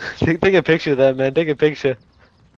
Take, take a picture of that, man. Take a picture.